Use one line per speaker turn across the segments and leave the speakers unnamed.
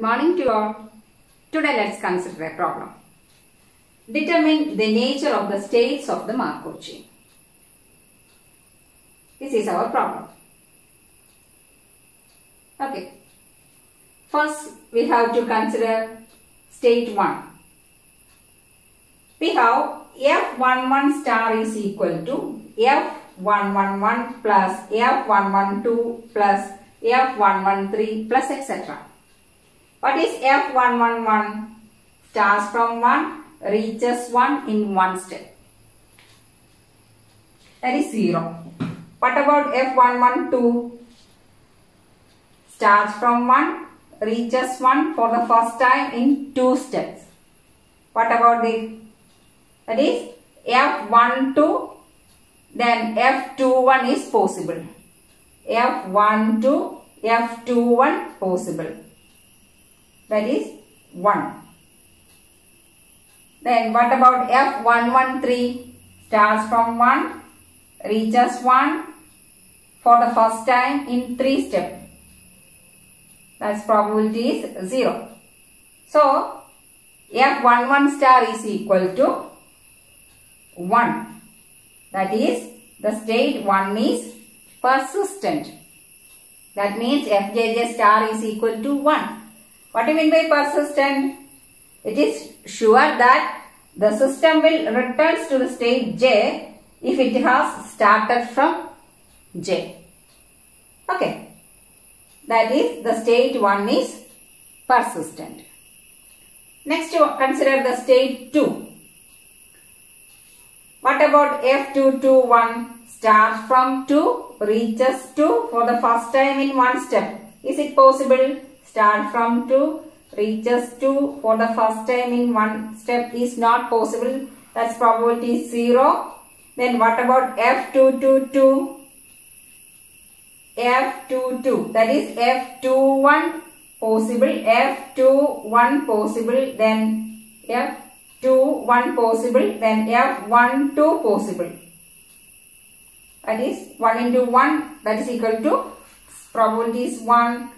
Morning to all. Today let's consider a problem. Determine the nature of the states of the Markov chain. This is our problem. Okay. First we have to consider state 1. We have F11 star is equal to F111 plus F112 plus F113 plus etc. What is F111? Starts from 1, reaches 1 in one step. That is 0. What about F112? Starts from 1, reaches 1 for the first time in 2 steps. What about the that is F12 then F21 is possible. F12 F21 possible. That is 1. Then what about F113? Starts from 1, reaches 1 for the first time in 3 steps. That's probability is 0. So, F11 star is equal to 1. That is, the state 1 is persistent. That means Fjj star is equal to 1. What do you mean by persistent? It is sure that the system will return to the state J if it has started from J. Okay. That is the state 1 is persistent. Next consider the state 2. What about F221? Starts from 2, reaches 2 for the first time in one step. Is it possible? Start from 2, reaches 2 for the first time in one step is not possible. That's probability 0. Then what about F222? F22 that is F21 possible, F21 possible, then F21 possible, then F12 possible. That is 1 into 1 that is equal to probability is 1,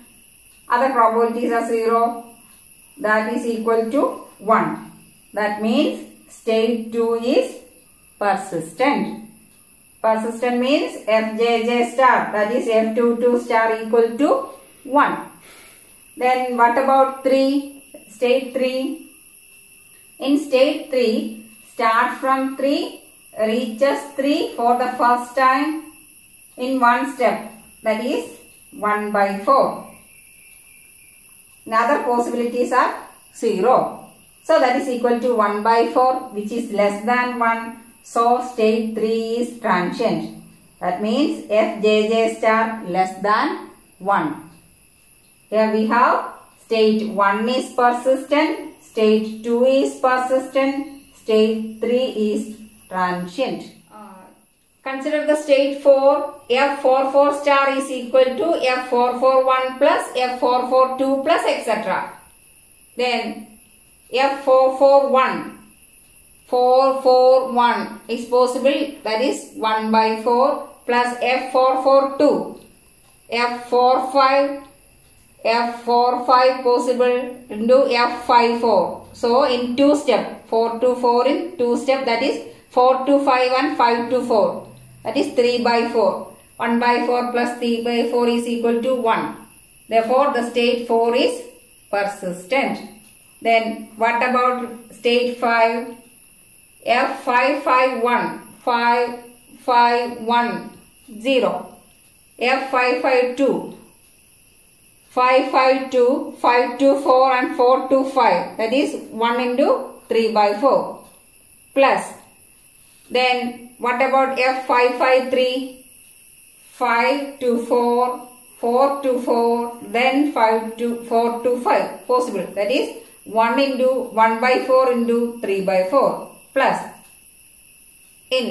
other probabilities are 0 that is equal to 1. That means state 2 is persistent. Persistent means Fjj star that is F22 star equal to 1. Then what about 3? State 3. In state 3 start from 3 reaches 3 for the first time in one step that is 1 by 4. Another possibilities are 0. So that is equal to 1 by 4 which is less than 1. So state 3 is transient. That means Fjj star less than 1. Here we have state 1 is persistent, state 2 is persistent, state 3 is transient. Consider the state 4, F44 star is equal to F441 plus F442 plus etc. Then F441, 441 is possible that is 1 by 4 plus F442, F45, F45 possible into F54. So in 2 step, 4 to 4 in 2 step that is 4 to 5 and 5 to 4. That is 3 by 4. 1 by 4 plus 3 by 4 is equal to 1. Therefore, the state 4 is persistent. Then, what about state 5? F551, 551, 0. F552, 552, 5 to 4 and 4 to 5. That is 1 into 3 by 4. Plus then what about F553? 5 to 4, 4 to 4, then 5 to 4 to 5 possible. That is 1 into 1 by 4 into 3 by 4 plus in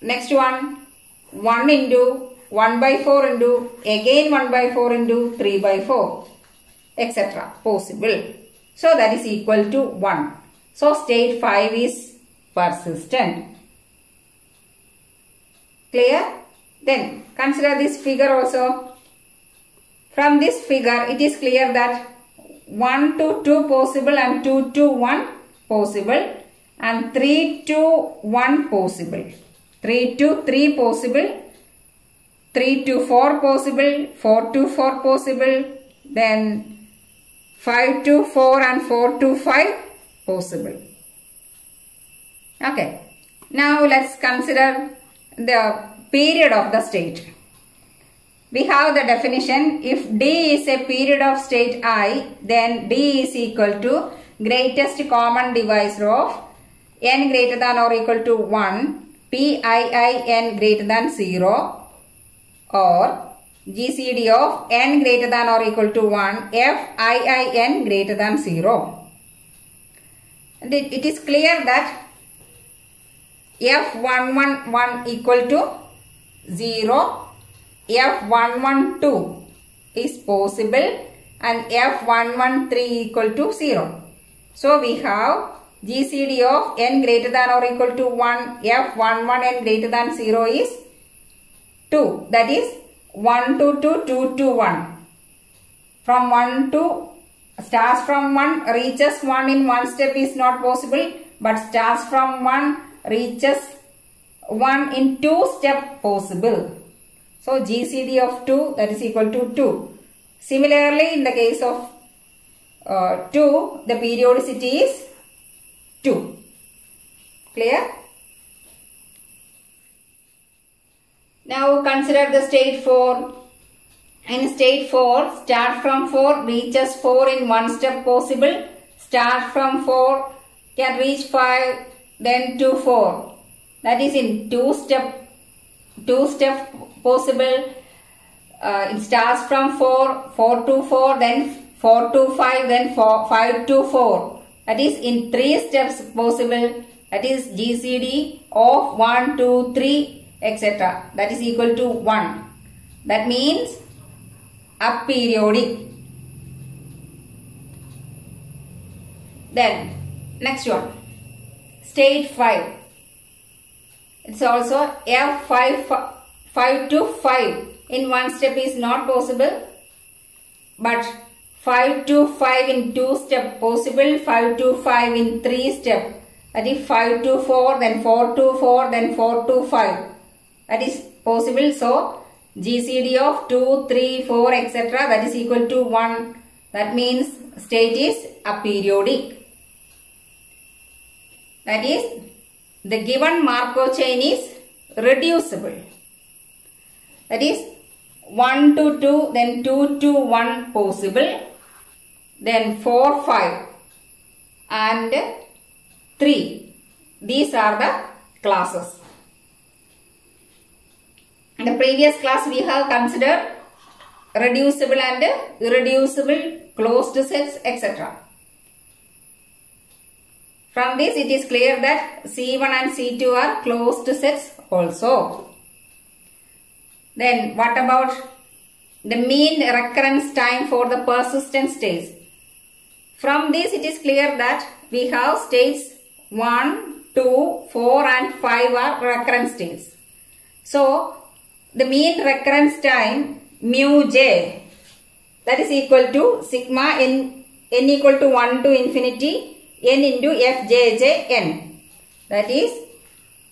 next one 1 into 1 by 4 into again 1 by 4 into 3 by 4 etc. possible. So that is equal to 1. So state 5 is persistent. Clear? Then consider this figure also. From this figure it is clear that 1 to 2 possible and 2 to 1 possible and 3 to 1 possible. 3 to 3 possible, 3 to 4 possible, 4 to 4 possible, then 5 to 4 and 4 to 5 possible. Okay. Now let's consider the period of the state. We have the definition if D is a period of state I then D is equal to greatest common divisor of n greater than or equal to 1 Pii n greater than 0 or GCD of n greater than or equal to 1 Fii n greater than 0. And it, it is clear that F111 equal to 0, F112 is possible and F113 equal to 0. So we have GCD of n greater than or equal to 1, F11 n greater than 0 is 2. That is 1 to 2, 2 to 1. From 1 to, starts from 1, reaches 1 in one step is not possible. But starts from 1, reaches 1 in 2 step possible. So GCD of 2 that is equal to 2. Similarly in the case of uh, 2 the periodicity is 2. Clear? Now consider the state 4. In state 4 start from 4 reaches 4 in one step possible. Start from 4 can reach 5 then to 4. That is in 2 step, 2 step possible. Uh, it starts from 4, 4 to 4, then 4 to 5, then 4, 5 to 4. That is in 3 steps possible. That is GCD of 1, 2, 3, etc. That is equal to 1. That means aperiodic. Then next one stage 5. It's also F5 5 to 5 in one step is not possible but 5 to 5 in 2 step possible 5 to 5 in 3 step. That is 5 to 4 then 4 to 4 then 4 to 5 that is possible. So GCD of 2 3 4 etc that is equal to 1 that means state is aperiodic that is, the given Markov chain is reducible. That is, 1 to 2, then 2 to 1 possible, then 4, 5 and 3. These are the classes. In the previous class we have considered reducible and irreducible closed sets etc. From this it is clear that C1 and C2 are closed sets also. Then what about the mean recurrence time for the persistent states? From this it is clear that we have states 1, 2, 4 and 5 are recurrent states. So the mean recurrence time mu j that is equal to sigma n, n equal to 1 to infinity n into fjjn. That is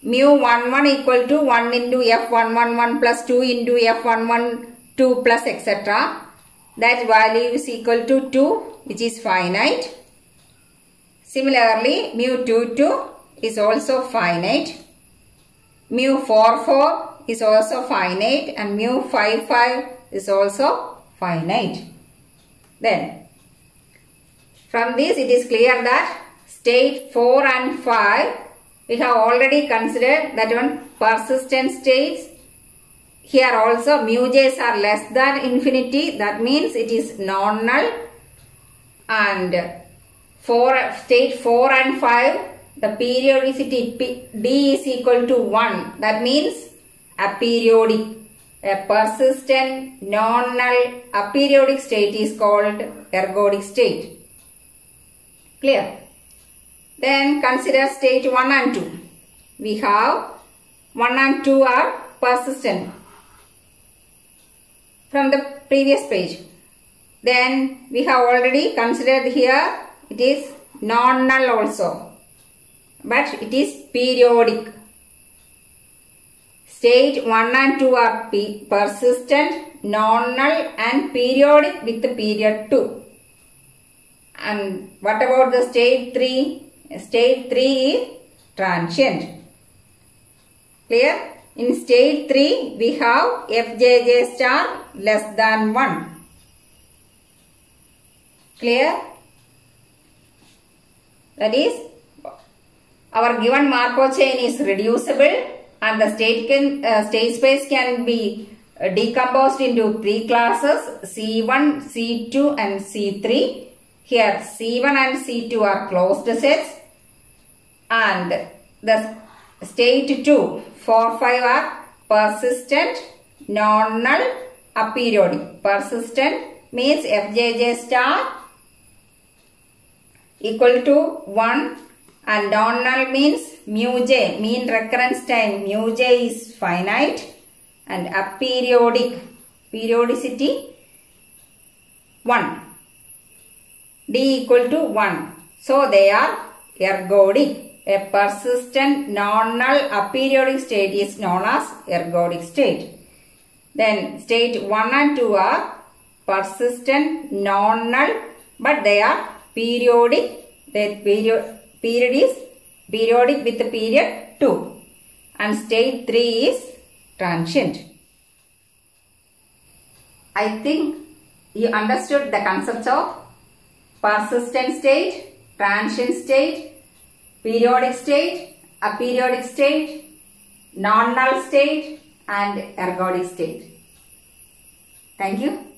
mu 11 equal to 1 into f111 plus 2 into f 1 1 2 plus etc. That value is equal to 2 which is finite. Similarly, mu 2 2 is also finite. Mu 4 4 is also finite and mu 5 5 is also finite. Then from this it is clear that state 4 and 5 we have already considered that one persistent states. Here also mu j's are less than infinity that means it is non-null and for state 4 and 5 the periodicity D is equal to 1 that means aperiodic. A persistent non-null aperiodic state is called ergodic state. Clear? Then consider stage 1 and 2. We have 1 and 2 are persistent. From the previous page. Then we have already considered here it is non-null also. But it is periodic. State 1 and 2 are persistent, non-null and periodic with the period 2. And what about the state 3? State 3 is transient. Clear? In state 3, we have fjj star less than 1. Clear? That is, our given Markov chain is reducible and the state, can, uh, state space can be uh, decomposed into three classes C1, C2 and C3. Here C1 and C2 are closed sets. And the state 2, 4, 5 are persistent, non-null, aperiodic. Persistent means Fjj star equal to 1 and non-null means mu j, mean recurrence time. Mu j is finite and aperiodic, periodicity 1, d equal to 1. So they are ergodic. A persistent non-null aperiodic state is known as ergodic state. Then state 1 and 2 are persistent non-null but they are periodic. That period, period is periodic with the period 2 and state 3 is transient. I think you understood the concepts of persistent state, transient state, periodic state, aperiodic state, non-null state and ergodic state. Thank you.